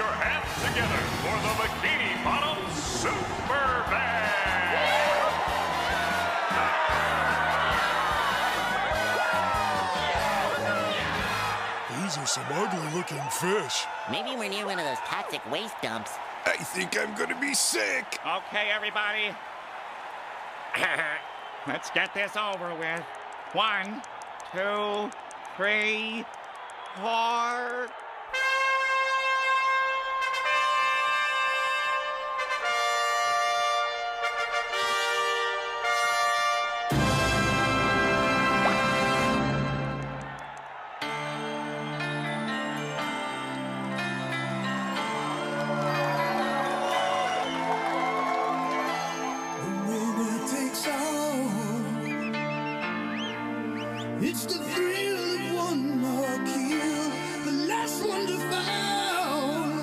your hands together for the Bikini Bottom Super Band! These are some ugly looking fish. Maybe we're near one of those toxic waste dumps. I think I'm gonna be sick. Okay, everybody. Let's get this over with. One, two, three, four. It's the thrill of one more kill, the last one to fall.